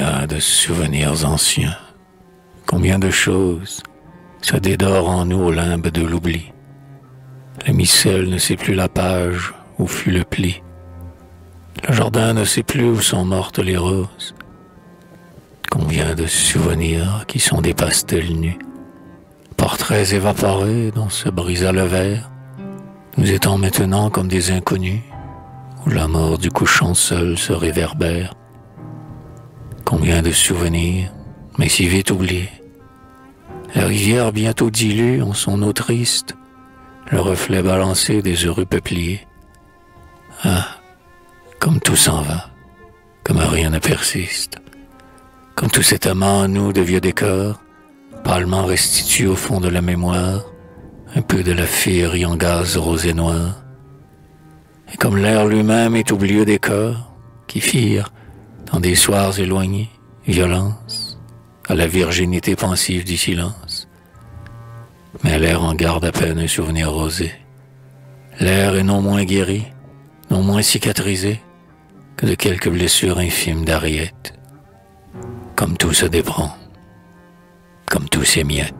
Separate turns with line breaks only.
De souvenirs anciens, combien de choses se dédorent en nous au limbe de l'oubli. Le missel ne sait plus la page où fut le pli. Le jardin ne sait plus où sont mortes les roses. Combien de souvenirs qui sont des pastels nus, portraits évaporés dont se brisa le verre. Nous étant maintenant comme des inconnus, où la mort du couchant seul se réverbère. Combien de souvenirs, mais si vite oubliés. La rivière bientôt dilue en son eau triste, le reflet balancé des heureux peupliers. Ah, comme tout s'en va, comme rien ne persiste, comme tout cet amant en nous de vieux décors, pâlement restitue au fond de la mémoire un peu de la féerie en gaz rose et noir. Et comme l'air lui-même est oublieux des corps qui firent, dans des soirs éloignés, violence à la virginité pensive du silence. Mais l'air en garde à peine un souvenir rosé. L'air est non moins guéri, non moins cicatrisé que de quelques blessures infimes d'Ariette. Comme tout se déprend, comme tout s'émiette.